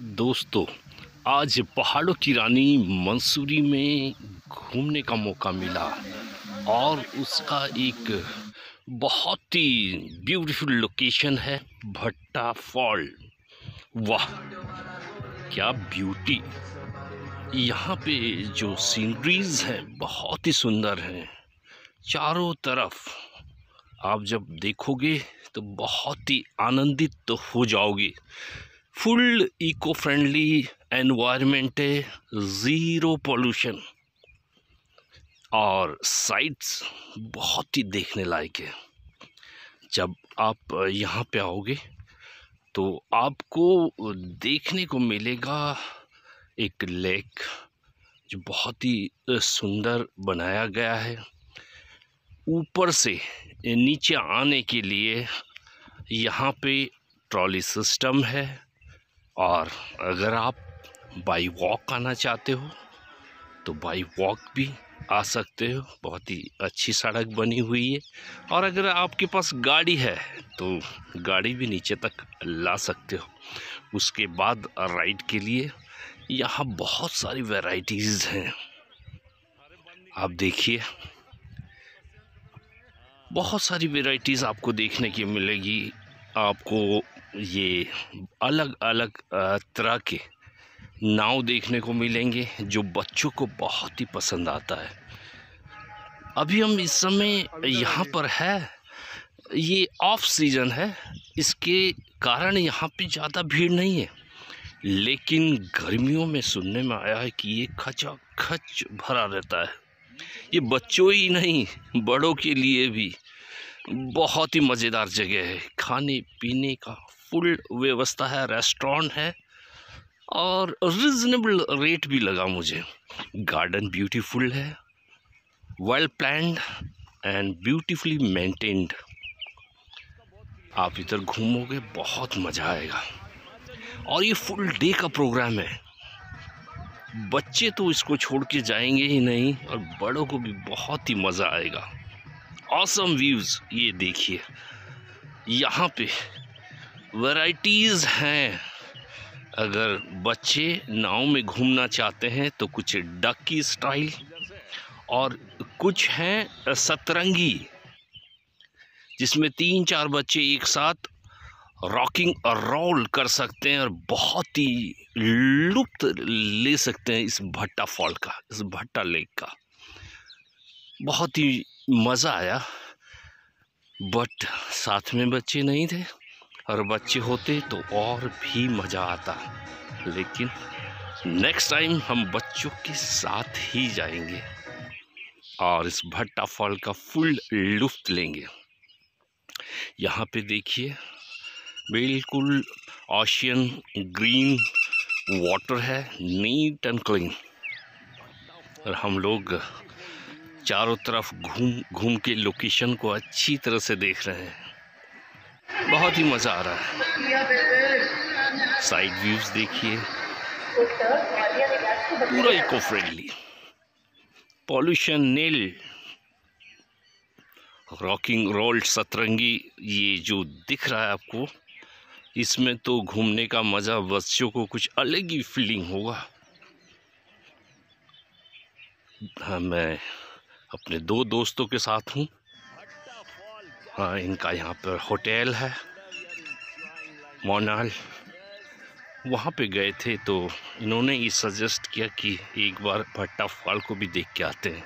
दोस्तों, आज पहाड़ों की रानी मंसूरी में घूमने का मौका मिला और उसका एक बहुत ही ब्यूटीफुल लोकेशन है, भट्टा फॉल। वाह, क्या ब्यूटी यहाँ पे जो सीनरीज हैं, बहुत ही सुंदर हैं। चारों तरफ़, आप जब देखोगे तो बहुत ही आनंदित तो हो जाओगे। फुल इको फ्रेंडली एनवायरनमेंट है ज़ीरो पोल्यूशन और साइट्स बहुत ही देखने लायक है। जब आप यहाँ पे आओगे तो आपको देखने को मिलेगा एक लेक जो बहुत ही सुंदर बनाया गया है। ऊपर से नीचे आने के लिए यहाँ पे ट्रॉली सिस्टम है। और अगर आप बाई वॉक आना चाहते हो तो बाई वॉक भी आ सकते हो। बहुत ही अच्छी सड़क बनी हुई है। और अगर आपके पास गाड़ी है तो गाड़ी भी नीचे तक ला सकते हो। उसके बाद राइड के लिए यहाँ बहुत सारी वैरायटीज़ हैं। आप देखिए, बहुत सारी वैरायटीज़ आपको देखने की मिलेगी। आपको ये अलग अलग तरह के नाव देखने को मिलेंगे जो बच्चों को बहुत ही पसंद आता है। अभी हम इस समय यहाँ पर है। ये ऑफ़ सीज़न है। इसके कारण यहाँ पे ज़्यादा भीड़ नहीं है। लेकिन गर्मियों में सुनने में आया है कि ये खचा खच भरा रहता है। ये बच्चों ही नहीं बड़ों के लिए भी बहुत ही मज़ेदार जगह है। खाने पीने का फुल व्यवस्था है रेस्टोरेंट है और रिजनेबल रेट भी लगा मुझे। गार्डन ब्यूटीफुल है well planned and beautifully maintained आप इधर घूमोगे, बहुत मज़ा आएगा। और ये फुल डे का प्रोग्राम है। बच्चे तो इसको छोड़ के जाएँगे ही नहीं और बड़ों को भी बहुत ही मज़ा आएगा। ऑसम व्यूज़ ये देखिए। यहाँ पे वैराइटीज़ हैं। अगर बच्चे नाव में घूमना चाहते हैं तो कुछ डक की स्टाइल और कुछ हैं सतरंगी, जिसमें तीन चार बच्चे एक साथ रॉकिंग और रोल कर सकते हैं और बहुत ही लुप्त ले सकते हैं इस भट्टा फॉल का, इस भट्टा लेक का। बहुत ही मज़ा आया बट साथ में बच्चे नहीं थे। और बच्चे होते तो और भी मज़ा आता। लेकिन नेक्स्ट टाइम हम बच्चों के साथ ही जाएँगे और इस भट्टा फॉल का फुल लुफ्त लेंगे। यहाँ पे देखिए, बिल्कुल ओशियन ग्रीन वाटर है नीट एंड क्लीन और हम लोग चारों तरफ़ घूम घूम के लोकेशन को अच्छी तरह से देख रहे हैं। बहुत ही मज़ा आ रहा है। साइड व्यूज़ देखिए। पूरा eco friendly pollution nil rocking roll सतरंगी, ये जो दिख रहा है आपको, इसमें तो घूमने का मज़ा बच्चों को कुछ अलग ही फीलिंग होगा। हाँ मैं अपने दो दोस्तों के साथ हूँ। हाँ इनका यहाँ पर होटल है मोनाल। वहाँ पे गए थे तो इन्होंने ये सजेस्ट किया कि एक बार भट्टा फॉल को भी देख के आते हैं।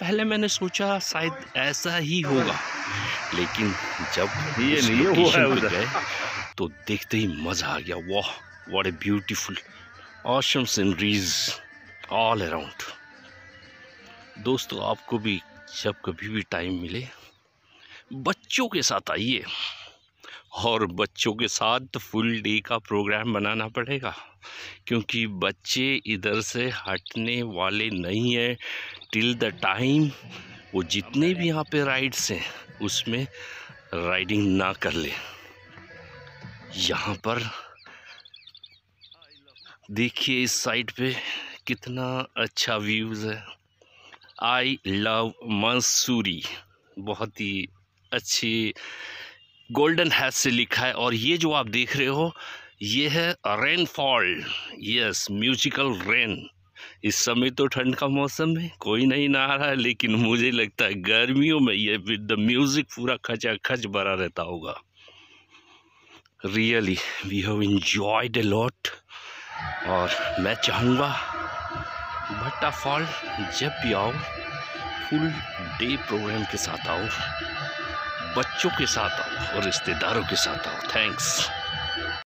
पहले मैंने सोचा शायद ऐसा ही होगा लेकिन जब ये नहीं हुआ है गए तो देखते ही मज़ा आ गया। वाह what a beautiful awesome sceneries all around दोस्तों आपको भी जब कभी भी टाइम मिले बच्चों के साथ आइए। और बच्चों के साथ फुल डे का प्रोग्राम बनाना पड़ेगा। क्योंकि बच्चे इधर से हटने वाले नहीं हैं। टिल द टाइम वो जितने भी यहाँ पे राइड्स हैं, उसमें राइडिंग ना कर ले। यहाँ पर देखिए इस साइड पे कितना अच्छा व्यूज़ है। आई लव मंसूरी बहुत ही अच्छी गोल्डन हैथ से लिखा है और ये जो आप देख रहे हो, ये है रेनफॉल यस म्यूजिकल रेन इस समय तो ठंड का मौसम है, कोई नहीं ना आ रहा है, लेकिन मुझे लगता है गर्मियों में ये विद द म्यूज़िक पूरा खचा खच भरा रहता होगा। Really we have enjoyed a lot और मैं चाहूँगा भट्टा फॉल जब भी आओ फुल डे प्रोग्राम के साथ आओ। बच्चों के साथ आओ और रिश्तेदारों के साथ आओ। थैंक्स